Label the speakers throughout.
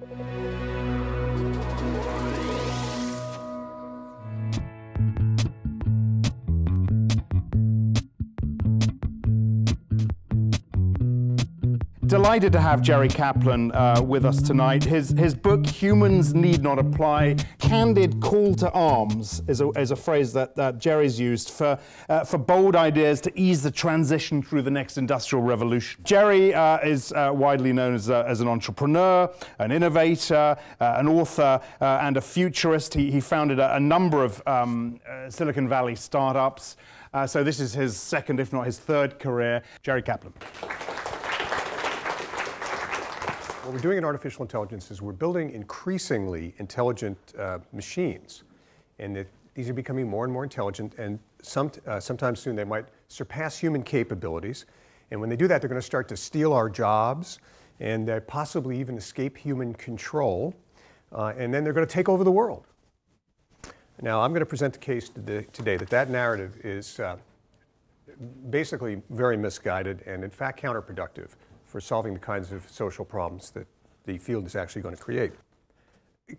Speaker 1: Música Delighted to have Jerry Kaplan uh, with us tonight. His, his book, Humans Need Not Apply, Candid Call to Arms, is a, is a phrase that, that Jerry's used for, uh, for bold ideas to ease the transition through the next industrial revolution. Jerry uh, is uh, widely known as, a, as an entrepreneur, an innovator, uh, an author, uh, and a futurist. He, he founded a, a number of um, Silicon Valley startups. so this is his second, if not his third career. Jerry Kaplan.
Speaker 2: What we're doing in artificial intelligence is we're building increasingly intelligent uh, machines. And it, these are becoming more and more intelligent, and some, uh, sometime soon they might surpass human capabilities. And when they do that, they're going to start to steal our jobs and uh, possibly even escape human control. Uh, and then they're going to take over the world. Now, I'm going to present the case today that that narrative is uh, basically very misguided and, in fact, counterproductive for solving the kinds of social problems that the field is actually going to create.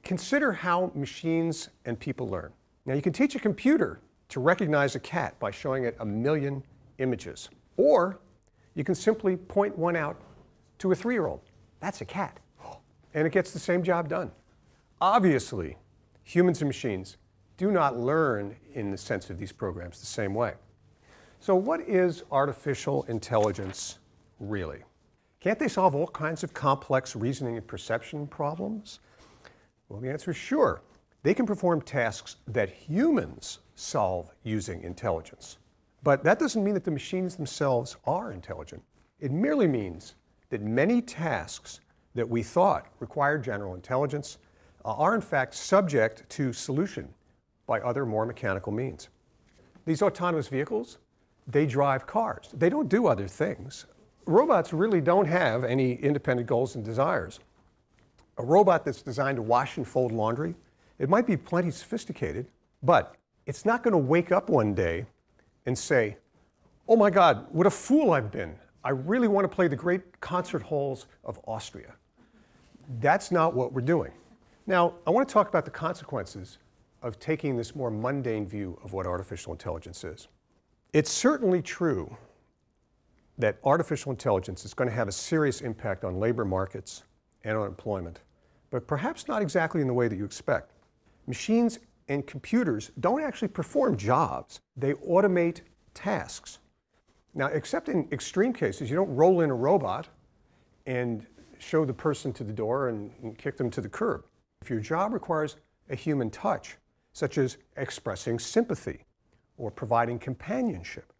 Speaker 2: Consider how machines and people learn. Now, you can teach a computer to recognize a cat by showing it a million images. Or you can simply point one out to a three-year-old. That's a cat. And it gets the same job done. Obviously, humans and machines do not learn in the sense of these programs the same way. So what is artificial intelligence really? Can't they solve all kinds of complex reasoning and perception problems? Well, the answer is sure. They can perform tasks that humans solve using intelligence. But that doesn't mean that the machines themselves are intelligent. It merely means that many tasks that we thought required general intelligence uh, are in fact subject to solution by other more mechanical means. These autonomous vehicles, they drive cars. They don't do other things robots really don't have any independent goals and desires. A robot that's designed to wash and fold laundry, it might be plenty sophisticated, but it's not going to wake up one day and say, oh my God, what a fool I've been. I really want to play the great concert halls of Austria. That's not what we're doing. Now, I want to talk about the consequences of taking this more mundane view of what artificial intelligence is. It's certainly true that artificial intelligence is going to have a serious impact on labor markets and on employment, but perhaps not exactly in the way that you expect. Machines and computers don't actually perform jobs, they automate tasks. Now, except in extreme cases, you don't roll in a robot and show the person to the door and, and kick them to the curb. If your job requires a human touch, such as expressing sympathy or providing companionship,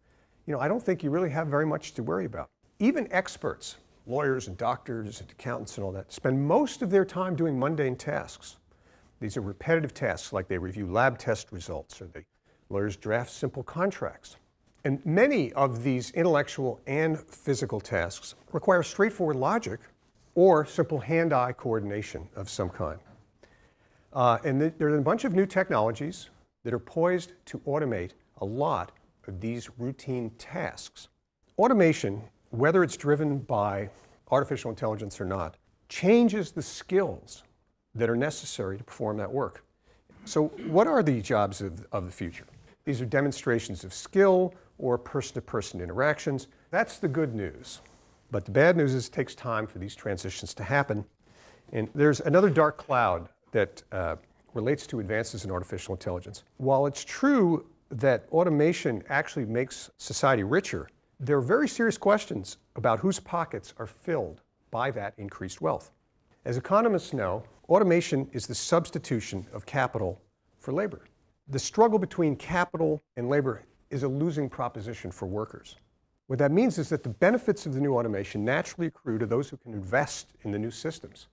Speaker 2: you know, I don't think you really have very much to worry about. Even experts, lawyers and doctors and accountants and all that, spend most of their time doing mundane tasks. These are repetitive tasks like they review lab test results or the lawyers draft simple contracts. And many of these intellectual and physical tasks require straightforward logic or simple hand-eye coordination of some kind. Uh, and th there are a bunch of new technologies that are poised to automate a lot these routine tasks. Automation, whether it's driven by artificial intelligence or not, changes the skills that are necessary to perform that work. So what are the jobs of, of the future? These are demonstrations of skill or person-to-person interactions. That's the good news. But the bad news is it takes time for these transitions to happen. And there's another dark cloud that uh, relates to advances in artificial intelligence. While it's true that automation actually makes society richer, there are very serious questions about whose pockets are filled by that increased wealth. As economists know, automation is the substitution of capital for labor. The struggle between capital and labor is a losing proposition for workers. What that means is that the benefits of the new automation naturally accrue to those who can invest in the new systems.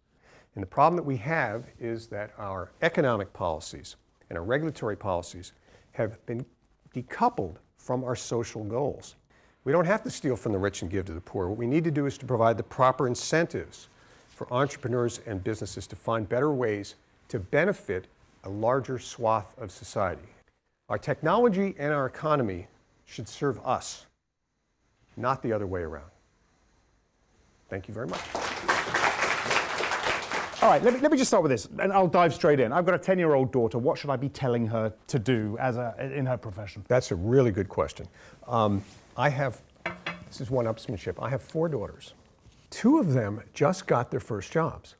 Speaker 2: And the problem that we have is that our economic policies and our regulatory policies have been decoupled from our social goals. We don't have to steal from the rich and give to the poor. What we need to do is to provide the proper incentives for entrepreneurs and businesses to find better ways to benefit a larger swath of society. Our technology and our economy should serve us, not the other way around. Thank you very much.
Speaker 1: All right, let me, let me just start with this, and I'll dive straight in. I've got a 10 year old daughter. What should I be telling her to do as a, in her profession?
Speaker 2: That's a really good question. Um, I have, this is one upsmanship. I have four daughters. Two of them just got their first jobs.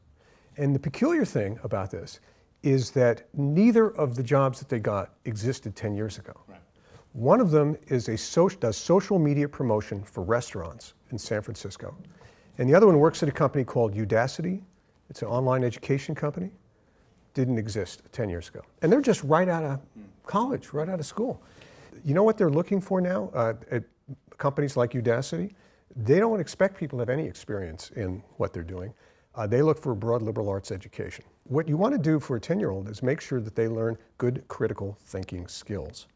Speaker 2: And the peculiar thing about this is that neither of the jobs that they got existed 10 years ago. Right. One of them is a social, does social media promotion for restaurants in San Francisco. And the other one works at a company called Udacity, it's an online education company. Didn't exist 10 years ago. And they're just right out of college, right out of school. You know what they're looking for now uh, at companies like Udacity? They don't expect people to have any experience in what they're doing. Uh, they look for a broad liberal arts education. What you want to do for a 10 year old is make sure that they learn good critical thinking skills.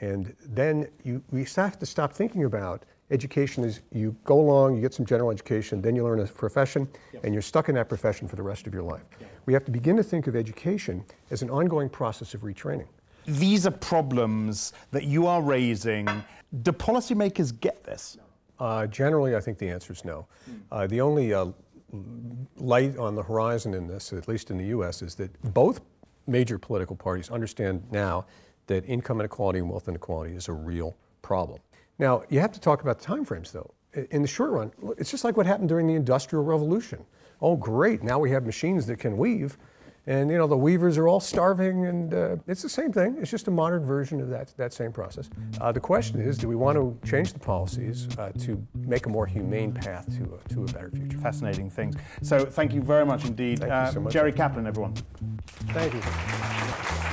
Speaker 2: And then you, we have to stop thinking about education is you go along, you get some general education, then you learn a profession, yep. and you're stuck in that profession for the rest of your life. Yep. We have to begin to think of education as an ongoing process of retraining.
Speaker 1: These are problems that you are raising. Do policymakers get this?
Speaker 2: Uh, generally, I think the answer is no. Uh, the only uh, light on the horizon in this, at least in the US, is that both major political parties understand now that income inequality and wealth inequality is a real problem. Now, you have to talk about the timeframes, though. In the short run, it's just like what happened during the Industrial Revolution. Oh, great, now we have machines that can weave, and you know the weavers are all starving, and uh, it's the same thing. It's just a modern version of that, that same process. Uh, the question is, do we want to change the policies uh, to make a more humane path to a, to a better future?
Speaker 1: Fascinating things. So thank you very much indeed.
Speaker 2: Thank you so uh, much.
Speaker 1: Jerry Kaplan, everyone.
Speaker 2: Thank you.